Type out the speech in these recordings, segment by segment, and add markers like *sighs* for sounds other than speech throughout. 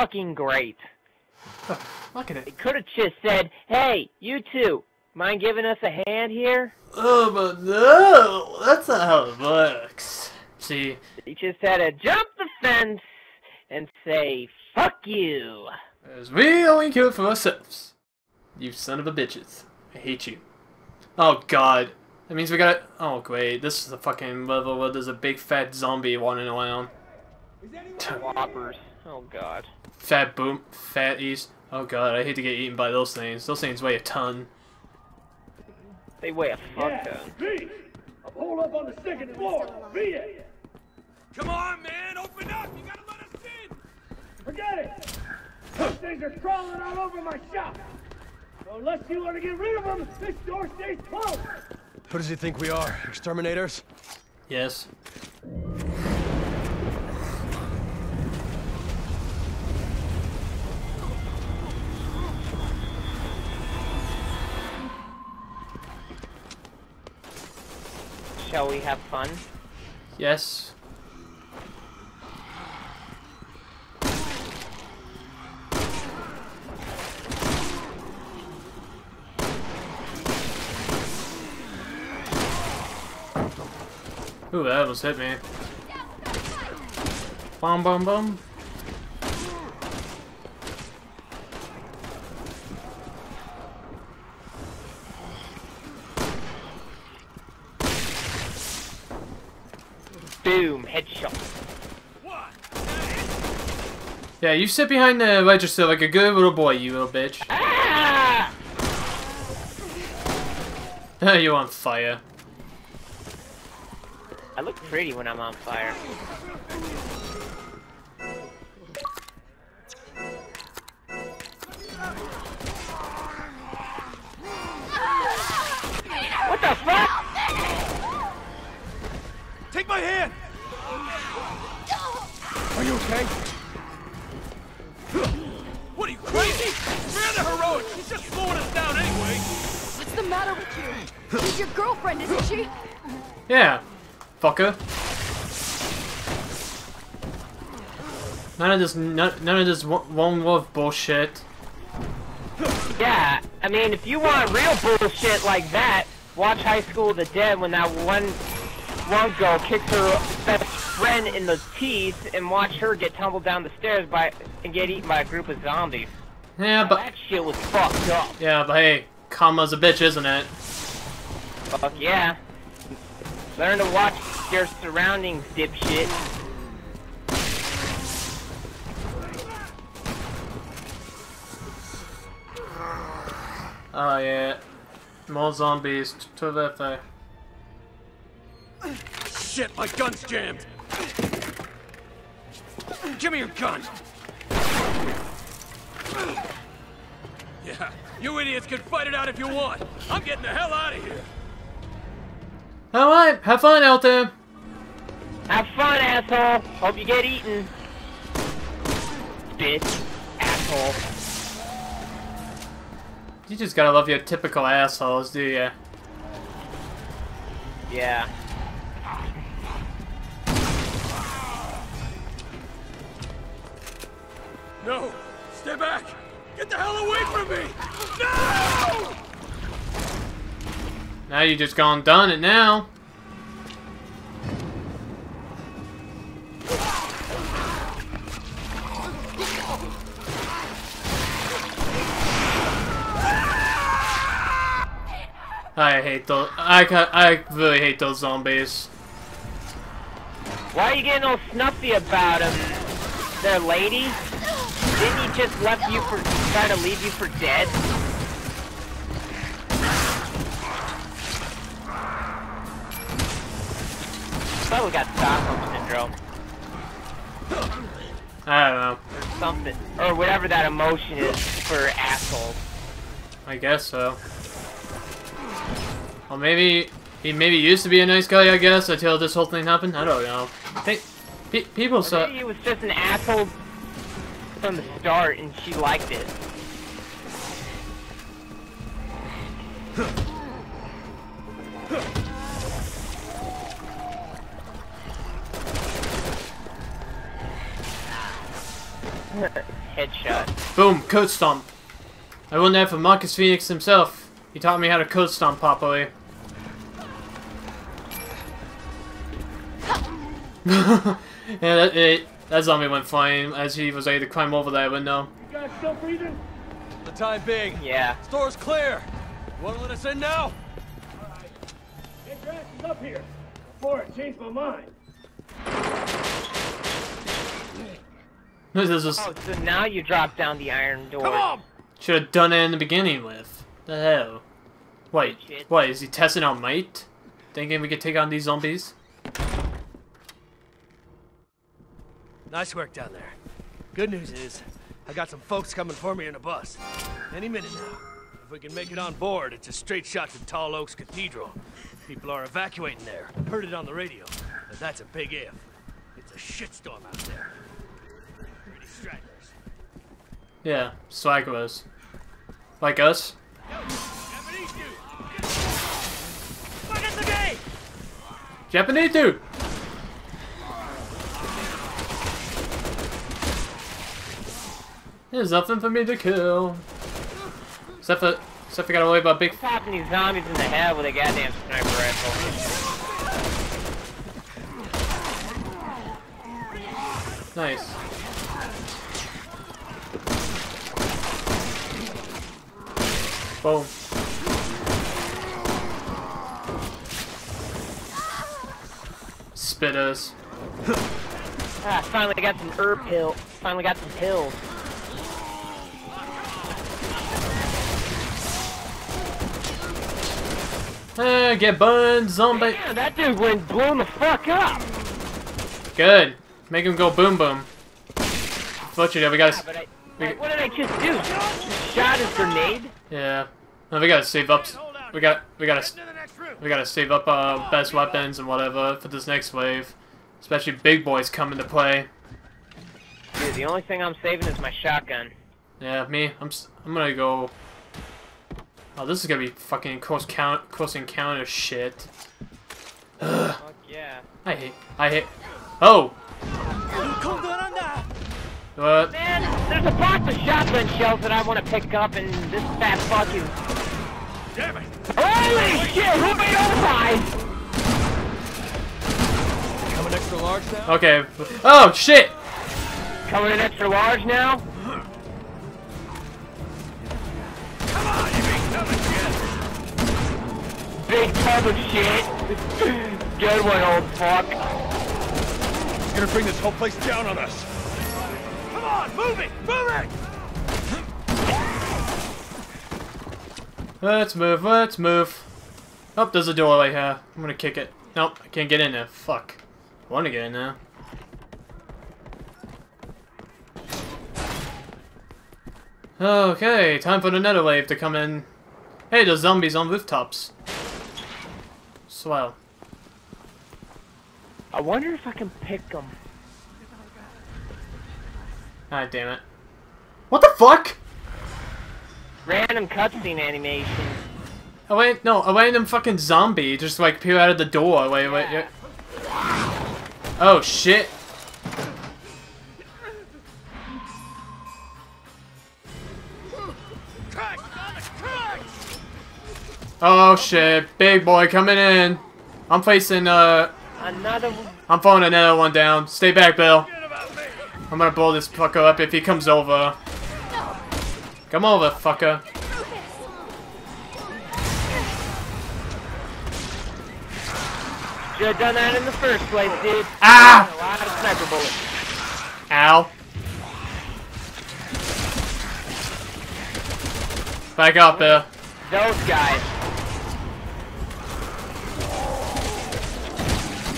fucking great. *laughs* Look at it. They could have just said, "Hey, you two, mind giving us a hand here?" Oh, but no! That's not how it works. See, They just had to jump the fence and say, "Fuck you." as we only kill for ourselves. You son of a bitches. I hate you. Oh god. That means we gotta- Oh great, this is a fucking level where there's a big fat zombie wandering around. Whoppers. Oh god. Fat boom, fatties. Oh god, I hate to get eaten by those things. Those things weigh a ton. They weigh a fuck ton. Me! I'm holed up on the second floor! Beat it! Come on, man, open up! You gotta let us in! Forget it! Those things are crawling all over my shop! So unless you want to get rid of them, this door stays closed! Who does he think we are? Exterminators? Yes. Shall we have fun? Yes. Ooh, that almost hit me. Bum bum bum. Boom, headshot. Yeah, you sit behind the register like a good little boy, you little bitch. Ah! *laughs* you on fire. I look pretty when I'm on fire. What the fuck? Take my hand! Are you okay? What are you, crazy? We're the heroic! She's just slowing us down anyway! What's the matter with you? She's your girlfriend, isn't she? Yeah, fucker. None of this, none, none of this one one wolf bullshit. Yeah, I mean, if you want real bullshit like that, watch High School of the Dead when that one one girl kicks her best friend in the teeth and watch her get tumbled down the stairs by and get eaten by a group of zombies. Yeah, but That shit was fucked up. yeah, but hey, karma's a bitch, isn't it? Fuck yeah. Learn to watch your surroundings, dipshit. Oh yeah, more zombies to the left. Shit, my gun's jammed! Give me your gun! Yeah, you idiots can fight it out if you want! I'm getting the hell out of here! All right, have fun out there. Have fun, asshole. Hope you get eaten. Bitch. Asshole. You just gotta love your typical assholes, do ya? Yeah. No! Stay back! Get the hell away from me! No! Now you just gone done it now. I hate those. I I really hate those zombies. Why are you getting all snuffy about him? Their lady? Didn't he just left you for try to leave you for dead? Probably got Stockholm syndrome I don't know. or something, or whatever that emotion is for assholes. I guess so. Well, maybe he maybe used to be a nice guy. I guess until this whole thing happened. I don't know. Hey, pe people saw. maybe he was just an asshole from the start, and she liked it. *laughs* Headshot. Boom, curb stomp. I won that from Marcus Phoenix himself. He taught me how to curb stomp properly. *laughs* yeah, that, it, that zombie went flying as he was able to climb over that window. You guys still breathing? For the time being. Yeah. Store's clear. You wanna let us in now? Alright. Get your asses up here before I change my mind. This is Oh, so now you drop down the iron door. Come on! should have done it in the beginning with. The hell? Wait, Shit. what? Is he testing our might? Thinking we could take on these zombies? Nice work down there. Good news is, I got some folks coming for me in a bus. Any minute now. If we can make it on board, it's a straight shot to Tall Oaks Cathedral. People are evacuating there. Heard it on the radio. But that's a big if. It's a shitstorm out there. Pretty stragglers. Yeah, swagglers. Like us? Japanese dude! Look at the gate! Japanese dude! There's nothing for me to kill. Except for, except for gotta worry about big. Popping these zombies in the head with a goddamn sniper rifle. Nice. Boom. Spitters. Ah, finally I got some herb pill. Finally got some pills. Ah, get burned, zombie. Damn, that dude went blown the fuck up. Good. Make him go boom boom. Butcher, we gotta. Yeah, I, we- what did I just do? Just shot his grenade? Yeah. No, we gotta save up. We got. We gotta. To the next room! We gotta save up uh, best weapons and whatever for this next wave. Especially big boys come into play. Dude, the only thing I'm saving is my shotgun. Yeah, me. I'm. s- I'm gonna go. Oh, this is gonna be fucking close count, close encounter shit. Fuck yeah. I hate. I hate. Oh. What? Man, there's a box of shotgun shells that I want to pick up, and this fat fuck is... Damn it! Holy shit, who made override? Coming extra large now? Okay. Oh shit. Coming in extra large now? Big tub of shit. Good one, old fuck. You're gonna bring this whole place down on us! Come on, move it! Move it! Let's move. Let's move. Oh, there's a door right here. I'm gonna kick it. Nope, I can't get in there. Fuck. I want to get in there. Okay, time for the nether wave to come in. Hey, there's zombies on rooftops. Swell. I wonder if I can pick them. Ah, damn it. What the fuck? Random cutscene animation. Oh wait, no, a random fucking zombie just like appear out of the door. Wait, wait, yeah. Oh shit. Oh shit, big boy coming in. I'm facing, uh, Another... I'm throwing another one down. Stay back, Bill. Forget about me! I'm gonna blow this fucker up if he comes over. Come over, fucker. Should've done that in the first place, dude. Ah! A lot of sniper bullets. Ow. Back up, Bill. Those guys.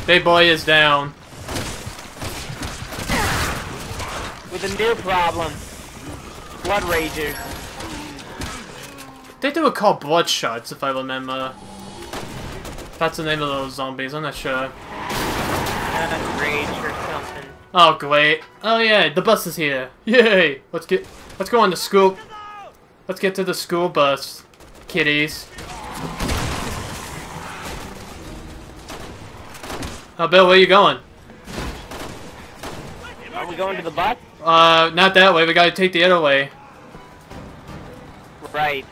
Big boy is down. With a new problem. Blood Ragers. They do were called Bloodshots, if I remember. That's the name of those zombies, I'm not sure. Uh, rage or something. Oh, great. Oh, yeah, the bus is here. Yay! Let's get, let's go on the school. Let's get to the school bus, kiddies. Oh, Bill, where you going? I We going to the bus? Uh, not that way. We gotta take the other way. Right.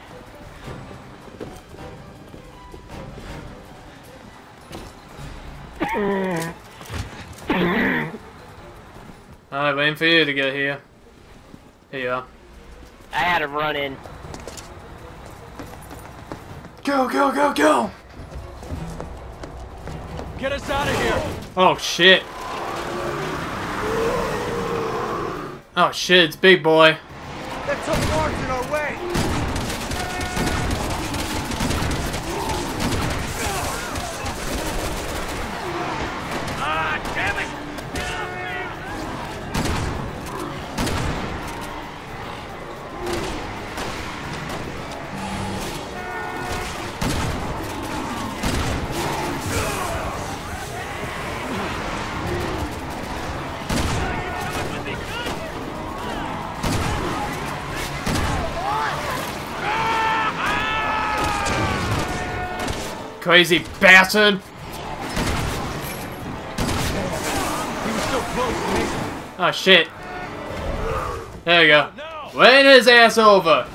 *laughs* Alright, waiting for you to get here. Here you are. I had to run in. Go, go, go, go! Get us out of here! Oh shit. Oh shit, it's big boy. Crazy bastard! He was so close to me. Oh shit. There we go. Win his ass over!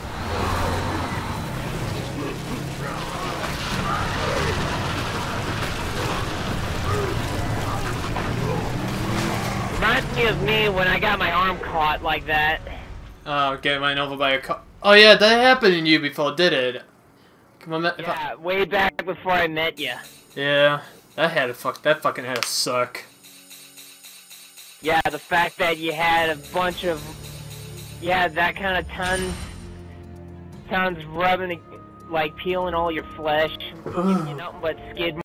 Reminds me of me when I got my arm caught like that. Oh, get mine over by a car. Oh yeah, that happened to you before, did it? If I- Yeah, way back before I met you. yeah. That had a fuck. That fucking had to suck. Yeah, the fact that you had a bunch of, yeah, that kind of tons, tons rubbing, like peeling all your flesh, giving *sighs* you nothing but skid